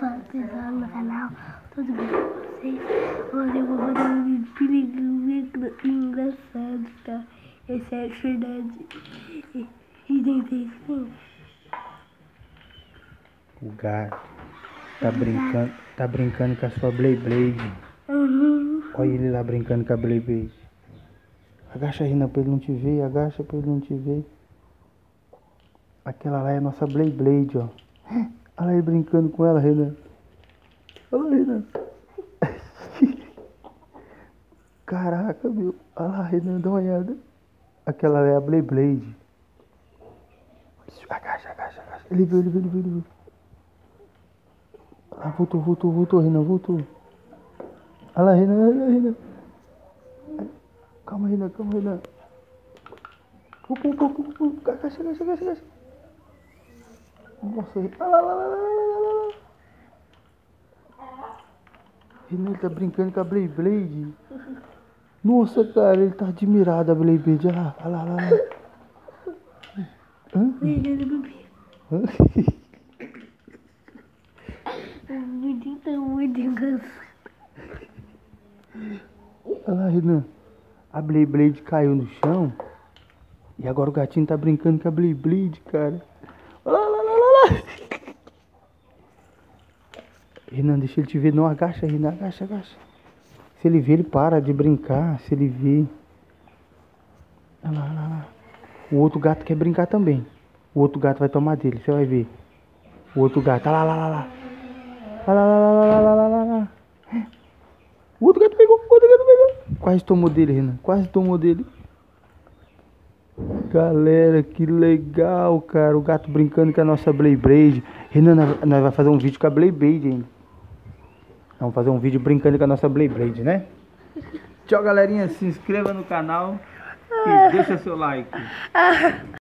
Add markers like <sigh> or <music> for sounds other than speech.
fala pessoal no canal, tudo bem com vocês? Hoje eu vou fazer um vídeo perigoso e engraçado, tá? Esse é verdade. E, e tentei sim. O gato tá brincando, tá brincando com a sua Blade Blade. Uhum. Olha ele lá brincando com a Blade Blade. Agacha, Rina, pra ele não te ver. Agacha pra ele não te ver. Aquela lá é a nossa Blade Blade, ó. Olha ele brincando com ela, Renan. Olha lá, Renan. Caraca, meu. Olha lá, Renan, dá uma olhada. Aquela é a Blade Blade. Agacha, agacha, agacha. Ele viu, ele viu, ele viu, ele viu. Ah, voltou, voltou, voltou, Renan, voltou. Olha lá, Renan, olha lá, Renan. Calma, Renan, calma, Renan. Agacha, agacha, agacha, agacha. Nossa. Renan, ele tá brincando com a Blade Blade. Nossa, cara, ele tá admirado a Blade Blade. Olha lá, olha lá, olha lá. Hã? Tá muito engraçado. Olha lá, Renan. A Blade Blade caiu no chão. E agora o gatinho tá brincando com a Blade Blade, cara. Olha lá, olha lá, olha lá. <laughs> Renan, deixa ele te ver. Não, agacha, Renan. Agacha, agacha. Se ele ver, ele para de brincar. Se ele ver. Olha lá, olha lá, lá. O outro gato quer brincar também. O outro gato vai tomar dele, você vai ver. O outro gato. Olha lá, olha lá, lá. Olha lá, lá, lá, lá, olha lá. O outro gato pegou, o outro gato pegou. Quase tomou dele, Renan. Quase tomou dele. Galera, que legal, cara. O gato brincando com a nossa Blade Blade. Renan, nós vamos fazer um vídeo com a Blade Blade ainda. Vamos fazer um vídeo brincando com a nossa Blade Blade, né? Tchau, galerinha. Se inscreva no canal e deixa seu like.